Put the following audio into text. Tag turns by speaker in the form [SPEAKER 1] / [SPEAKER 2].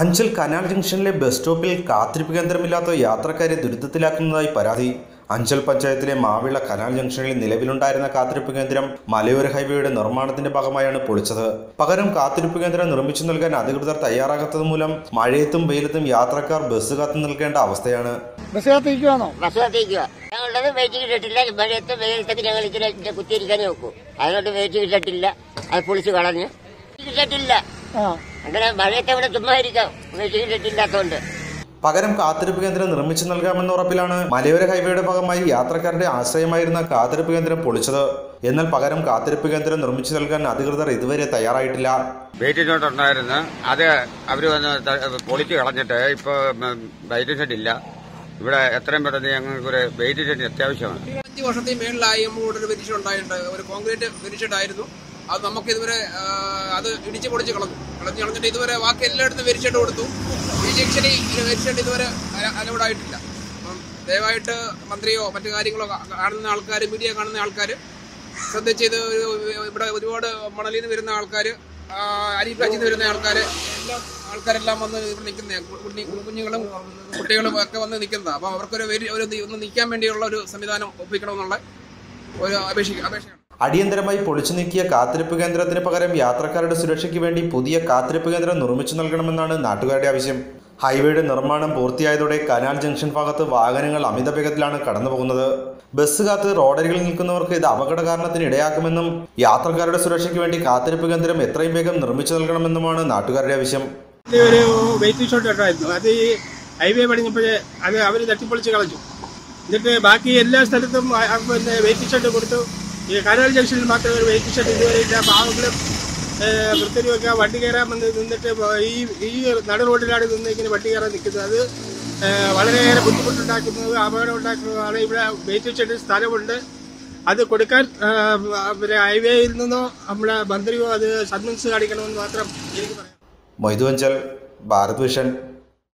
[SPEAKER 1] Anchal canal ജംഗ്ഷനിലെ bus സ്റ്റോപ്പിൽ കാത്തിരിപ്പ് കേന്ദ്രമില്ലാത്ത യാത്രക്കാരെ ദുരിതത്തിലാക്കുന്നതായി പരാതി. അഞ്ചൽ പഞ്ചായത്തിലെ മാവിള കനാൽ ജംഗ്ഷനിൽ നിലവിലുണ്ടായിരുന്ന കാത്തിരിപ്പ് കേന്ദ്രം മലയോര ഹൈവേയുടെ നിർമ്മാണത്തിന്റെ ഭാഗമായാണ് പൊളിച്ചത്. പകരം കാത്തിരിപ്പ് കേന്ദ്രം നിർമ്മിച്ചു നൽകാൻ അധികൃതർ തയ്യാറാകാത്തത് മൂലം മഴയത്തും വെയിലത്തും യാത്രക്കാർ ബസ് കാത്തു നിൽക്കേണ്ട അവസ്ഥയാണ്.
[SPEAKER 2] വെയിറ്റ് മഴയത്ത് വെയിലത്തൊക്കെ ഞങ്ങൾ കുത്തിയിരിക്കാനേ നോക്കൂ വെയിറ്റ് അത് പൊളിച്ച് കളഞ്ഞ്. കിട്ടിയിട്ടില്ല
[SPEAKER 3] ആ.
[SPEAKER 2] അങ്ങനെ മഴയത്ത് അവിടെ ചുമ്മാ ഇരിക്കാം
[SPEAKER 1] പകരം കാത്തിരിപ്പ് കേന്ദ്രം നിർമ്മിച്ചു നൽകാമെന്ന ഉറപ്പിലാണ് മലയോര ഹൈവേയുടെ ഭാഗമായി യാത്രക്കാരുടെ ആശ്രയമായിരുന്ന കാത്തിരിപ്പ് കേന്ദ്രം പൊളിച്ചത്. എന്നാൽ പകരം കാത്തിരിപ്പ് കേന്ദ്രം നിർമ്മിച്ചു നൽകാൻ അധികൃതർ ഇതുവരെ തയ്യാറായിട്ടില്ല.
[SPEAKER 4] വെയിറ്റിംഗ് ഷെഡ് ഉണ്ടായിരുന്നു അത് അവർ വന്ന് പൊളിച്ചു കളഞ്ഞിട്ട് ഇപ്പോൾ വെയിറ്റിംഗ് ഷെഡ് ഇല്ല. ഇവിടെ എത്രയും പെട്ടെന്ന് ഞങ്ങൾക്ക് ഒരു വെയിറ്റിംഗ് ഷെഡ് അത്യാവശ്യമാണ്.
[SPEAKER 5] അഞ്ച് വർഷത്തിൽ മേളിലായി ഒരു ഉണ്ടായിട്ടുണ്ട്. ഒരു കോൺക്രീറ്റ് വെരിഷഡ് ആയിരുന്നു. അത് നമുക്ക് ഇതുവരെ അത് ഇടിച്ച് പൊടിച്ച് കളഞ്ഞു. കളഞ്ഞു കളഞ്ഞിട്ട് ഇതുവരെ ബാക്കി എല്ലായിടത്തും വെരിച്ചിട്ട് കൊടുത്തു. ഈ ജംഗ്ഷനിൽ വെരിച്ചിട്ട് ഇതുവരെ അലൗഡായിട്ടില്ല അപ്പം ദയവായിട്ട് മന്ത്രിയോ മറ്റു കാര്യങ്ങളോ കാണുന്ന ആൾക്കാർ മീഡിയ കാണുന്ന ആൾക്കാർ ശ്രദ്ധിച്ച് ഇത് ഇവിടെ ഒരുപാട് മണലിൽ നിന്ന് വരുന്ന ആൾക്കാർ അരിപ്പാച്ചിൽ നിന്ന് വരുന്ന ആൾക്കാർ എല്ലാം ആൾക്കാരെല്ലാം വന്ന് നിൽക്കുന്ന. കുഞ്ഞി കുഞ്ഞുങ്ങളും കുട്ടികളും ഒക്കെ വന്ന് നിൽക്കുന്നതാണ് അപ്പം അവർക്കൊരു ഒരു ഒന്ന് നിൽക്കാൻ വേണ്ടിയുള്ള ഒരു സംവിധാനം ഒപ്പിക്കണമെന്നുള്ള ഒരു അപേക്ഷ അപേക്ഷയാണ്.
[SPEAKER 1] അടിയന്തരമായി പൊളിച്ചു നീക്കിയ കാത്തിരിപ്പ് കേന്ദ്രത്തിന് പകരം യാത്രക്കാരുടെ സുരക്ഷയ്ക്ക് വേണ്ടി പുതിയ കാത്തിരിപ്പ് കേന്ദ്രം നിർമ്മിച്ചു നൽകണമെന്നാണ് നാട്ടുകാരുടെ ആവശ്യം. ഹൈവേയുടെ നിർമ്മാണം പൂർത്തിയായതോടെ കനാൽ ജംഗ്ഷൻ ഭാഗത്ത് വാഹനങ്ങൾ അമിത വേഗത്തിലാണ് കടന്നുപോകുന്നത്. ബസ് കാത്ത് റോഡരികിൽ നിൽക്കുന്നവർക്ക് ഇത് അപകട കാരണത്തിന് ഇടയാക്കുമെന്നും യാത്രക്കാരുടെ സുരക്ഷയ്ക്ക് വേണ്ടി കാത്തിരിപ്പ് കേന്ദ്രം എത്രയും വേഗം നിർമ്മിച്ചു നൽകണമെന്നുമാണ് നാട്ടുകാരുടെ ആവശ്യം.
[SPEAKER 6] ഷോട്ട് ഹൈവേ പണിഞ്ഞപ്പോഴേ അത് അവർ തട്ടിപ്പൊളിച്ച് കളഞ്ഞു. എന്നിട്ട് ബാക്കി എല്ലാ സ്ഥലത്തും പിന്നെ വെയിറ്റിംഗ് ഷെഡ് കൊടുത്തു. ഈ കനാൽ ജംഗ്ഷനിൽ മാത്രമേ ഒരു വെയിറ്റ് ഷെഡ് ഇതുവരെ ഇല്ല. പാവങ്ങളും വൃത്തിരിയൊക്കെ വണ്ടി കയറാൻ വന്ന് നിന്നിട്ട് ഈ ഈ നട റോഡിലാണ് നിന്ന് ഇങ്ങനെ വണ്ടി കയറാൻ നിൽക്കുന്നത്. അത് വളരെയേറെ ബുദ്ധിമുട്ടുണ്ടാക്കുന്നത് അപകടം ഉണ്ടാക്കുന്നതാണ് ഇവിടെ വെയിറ്റ് ഷെഡിൽ സ്ഥലമുണ്ട്. അത് കൊടുക്കാൻ പിന്നെ ഹൈവേയിൽ നിന്നോ നമ്മുടെ മന്ത്രിയോ അത് സന്മൻസ് കാണിക്കണമെന്ന് മാത്രം എനിക്ക് പറയാം.
[SPEAKER 1] മൊയ്തു അഞ്ചൽ ഭാരത് വിഷൻ